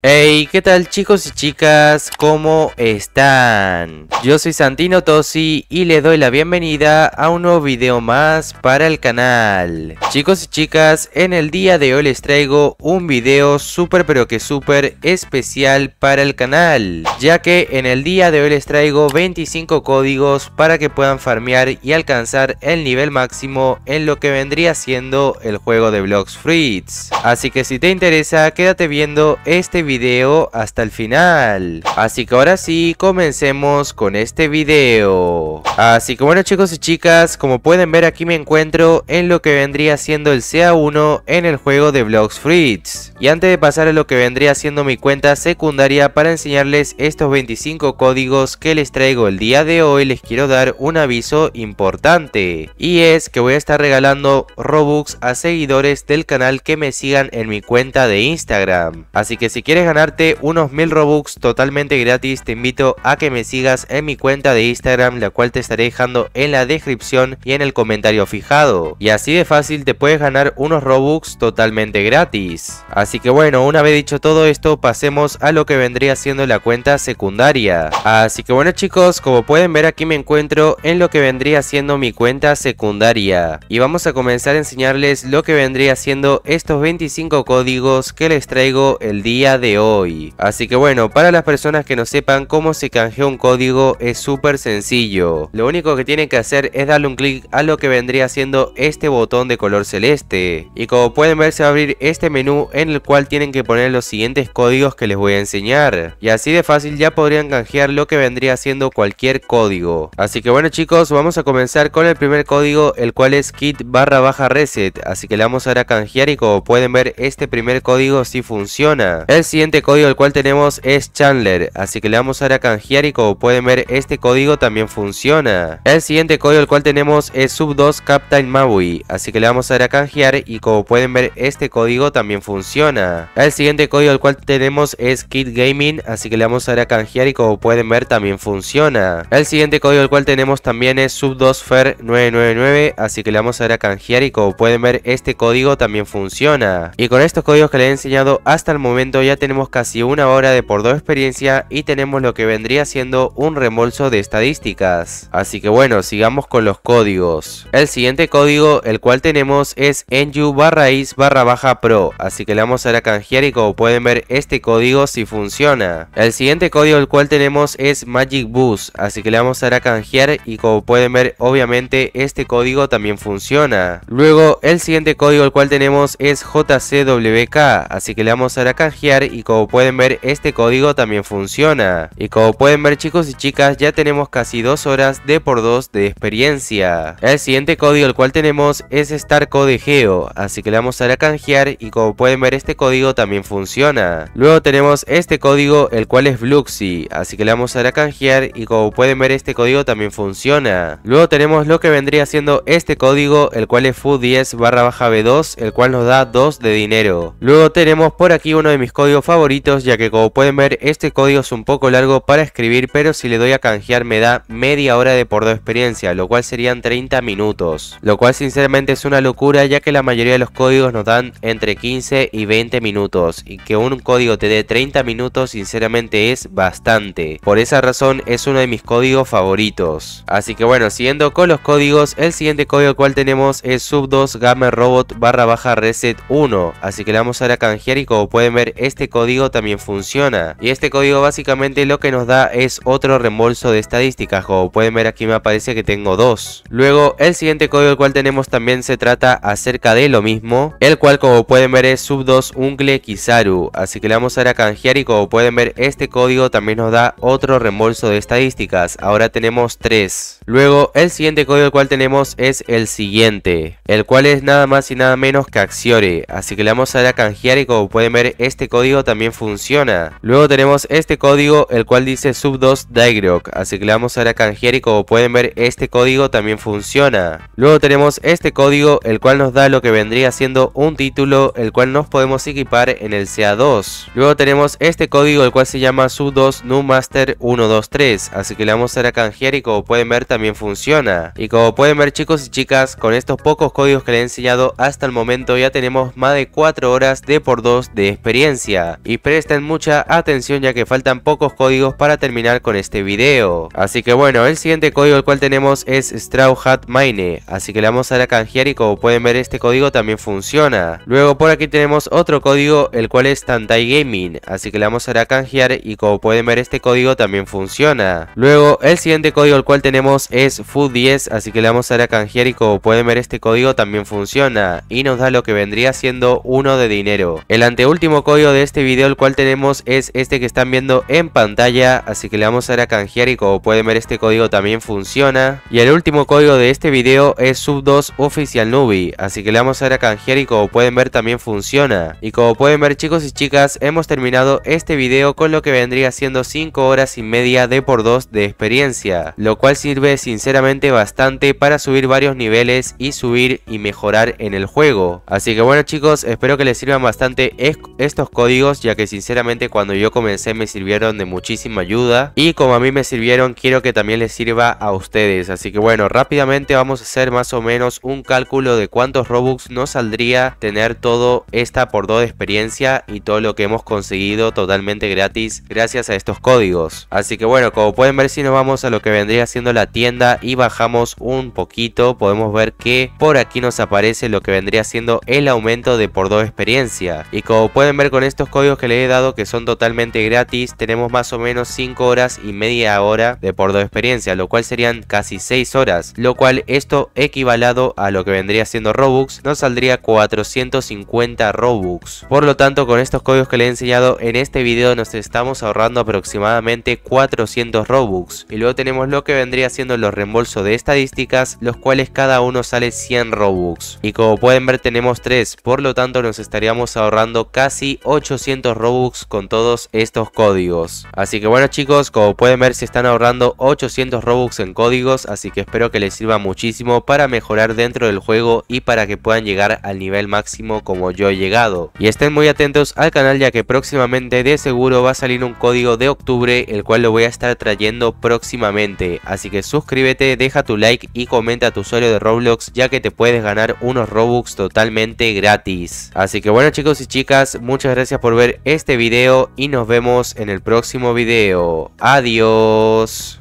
Hey, ¿qué tal chicos y chicas? ¿Cómo están? Yo soy Santino Tosi y les doy la bienvenida a un nuevo video más para el canal. Chicos y chicas, en el día de hoy les traigo un video súper pero que súper especial para el canal. Ya que en el día de hoy les traigo 25 códigos para que puedan farmear y alcanzar el nivel máximo en lo que vendría siendo el juego de Blocks Fruits. Así que si te interesa, quédate viendo este video video hasta el final. Así que ahora sí, comencemos con este video. Así que bueno chicos y chicas, como pueden ver aquí me encuentro en lo que vendría siendo el CA1 en el juego de Blocks Fruits. Y antes de pasar a lo que vendría siendo mi cuenta secundaria para enseñarles estos 25 códigos que les traigo el día de hoy, les quiero dar un aviso importante. Y es que voy a estar regalando Robux a seguidores del canal que me sigan en mi cuenta de Instagram. Así que si quieren ganarte unos 1000 Robux totalmente gratis, te invito a que me sigas en mi cuenta de Instagram, la cual te estaré dejando en la descripción y en el comentario fijado. Y así de fácil te puedes ganar unos Robux totalmente gratis. Así que bueno, una vez dicho todo esto, pasemos a lo que vendría siendo la cuenta secundaria. Así que bueno chicos, como pueden ver aquí me encuentro en lo que vendría siendo mi cuenta secundaria. Y vamos a comenzar a enseñarles lo que vendría siendo estos 25 códigos que les traigo el día de hoy. Así que bueno, para las personas que no sepan cómo se canjea un código es súper sencillo. Lo único que tienen que hacer es darle un clic a lo que vendría siendo este botón de color celeste. Y como pueden ver se va a abrir este menú en el cual tienen que poner los siguientes códigos que les voy a enseñar. Y así de fácil ya podrían canjear lo que vendría siendo cualquier código. Así que bueno chicos, vamos a comenzar con el primer código el cual es kit barra baja reset. Así que le vamos a dar a canjear y como pueden ver este primer código sí funciona. El siguiente código el cual tenemos es Chandler, así que le vamos a dar a canjear y como pueden ver este código también funciona. El siguiente código el cual tenemos es Sub2 Captain Maui, así que le vamos a dar a canjear y como pueden ver este código también funciona. El siguiente código el cual tenemos es Kid Gaming, así que le vamos a dar a canjear y como pueden ver también funciona. El siguiente código el cual tenemos también es Sub2 Fer 999, así que le vamos a dar a canjear y como pueden ver este código también funciona. Y con estos códigos que les he enseñado hasta el momento ya tenemos casi una hora de por dos experiencia y tenemos lo que vendría siendo un reembolso de estadísticas. Así que bueno, sigamos con los códigos. El siguiente código, el cual tenemos es enju barra is barra baja pro, así que le vamos a dar a canjear y como pueden ver este código si funciona. El siguiente código el cual tenemos es magic boost, así que le vamos a dar a canjear y como pueden ver obviamente este código también funciona. Luego el siguiente código el cual tenemos es jcwk, así que le vamos a dar a canjear y como pueden ver este código también funciona. Y como pueden ver chicos y chicas ya tenemos casi dos horas de por dos de experiencia. El siguiente código el cual tenemos es Star Code Geo, así que le vamos a dar a canjear y como pueden ver este código también funciona. Luego tenemos este código el cual es Bluxy, así que le vamos a dar a canjear y como pueden ver este código también funciona. Luego tenemos lo que vendría siendo este código el cual es FU10 barra baja B2 el cual nos da 2 de dinero. Luego tenemos por aquí uno de mis códigos favoritos ya que como pueden ver este código es un poco largo para escribir pero si le doy a canjear me da media hora de por dos experiencia lo cual serían 30 minutos. Lo cual sinceramente es una locura ya que la mayoría de los códigos nos dan entre 15 y 20 minutos y que un código te dé 30 minutos sinceramente es bastante. Por esa razón es uno de mis códigos favoritos. Así que bueno siguiendo con los códigos el siguiente código cual tenemos es sub2 gamer robot barra baja reset 1 así que le vamos a dar a canjear y como pueden ver este código también funciona. Y este código básicamente lo que nos da es otro reembolso de estadísticas. Como pueden ver aquí me aparece que tengo dos. Luego el siguiente código el cual tenemos también se trata acerca de lo mismo. El cual como pueden ver es sub 2 ungle kizaru. Así que le vamos a dar a canjear y como pueden ver este código también nos da otro reembolso de estadísticas. Ahora tenemos tres. Luego el siguiente código el cual tenemos es el siguiente. El cual es nada más y nada menos que Axiore. Así que le vamos a dar a canjear y como pueden ver este código también funciona. Luego tenemos este código el cual dice sub2 Daigrok, así que le vamos a dar a canjear y como pueden ver este código también funciona. Luego tenemos este código el cual nos da lo que vendría siendo un título el cual nos podemos equipar en el CA2. Luego tenemos este código el cual se llama sub2 Numaster 123, así que le vamos a dar a canjear y como pueden ver también funciona. Y como pueden ver chicos y chicas, con estos pocos códigos que le he enseñado hasta el momento ya tenemos más de 4 horas de por 2 de experiencia. Y presten mucha atención ya que faltan pocos códigos para terminar con este video. Así que bueno, el siguiente código el cual tenemos es Straw Hat Mine. Así que le vamos a dar a canjear y como pueden ver este código también funciona. Luego por aquí tenemos otro código el cual es Tantai Gaming. Así que le vamos a dar a canjear y como pueden ver este código también funciona. Luego el siguiente código el cual tenemos es Food 10. Así que le vamos a dar a canjear y como pueden ver este código también funciona. Y nos da lo que vendría siendo uno de dinero. El anteúltimo código de este video el cual tenemos es este que están viendo en pantalla. Así que le vamos a dar a canjear y como pueden ver este código también funciona. Y el último código de este video es Sub2 Official Nubi. Así que le vamos a dar a canjear y como pueden ver también funciona. Y como pueden ver chicos y chicas hemos terminado este video con lo que vendría siendo 5 horas y media de por 2 de experiencia. Lo cual sirve sinceramente bastante para subir varios niveles y subir y mejorar en el juego. Así que bueno chicos espero que les sirvan bastante estos códigos ya que sinceramente cuando yo comencé me sirvieron de muchísima ayuda. Y como a mí me sirvieron quiero que también les sirva a ustedes. Así que bueno rápidamente vamos a hacer más o menos un cálculo de cuántos Robux nos saldría tener todo esta por 2 de experiencia y todo lo que hemos conseguido totalmente gratis gracias a estos códigos. Así que bueno, como pueden ver si nos vamos a lo que vendría siendo la tienda y bajamos un poquito, podemos ver que por aquí nos aparece lo que vendría siendo el aumento de por 2 experiencia. Y como pueden ver con estos códigos que le he dado que son totalmente gratis, tenemos más o menos 5 horas y media hora de por 2 experiencia, lo cual serían casi 6 horas, lo cual esto equivalado a lo que vendría siendo Robux, nos saldría 450 Robux. Por lo tanto, con estos códigos que le he enseñado en este video nos estamos ahorrando aproximadamente 400 Robux. Y luego tenemos lo que vendría siendo los reembolsos de estadísticas, los cuales cada uno sale 100 Robux. Y como pueden ver tenemos 3, por lo tanto nos estaríamos ahorrando casi 800 Robux con todos estos códigos. Así que bueno chicos, como pueden ver se están ahorrando 800 Robux en códigos, así que espero que les sirva muchísimo para mejorar dentro del juego y para que puedan llegar al nivel máximo como yo he llegado. Y estén muy atentos al canal ya que próximamente de seguro va a salir un código de octubre el cual lo voy a estar trayendo próximamente. Así que suscríbete, deja tu like y comenta tu usuario de Roblox ya que te puedes ganar unos Robux totalmente gratis. Así que bueno chicos y chicas, muchas gracias por ver este video y nos vemos en el próximo video. Adiós.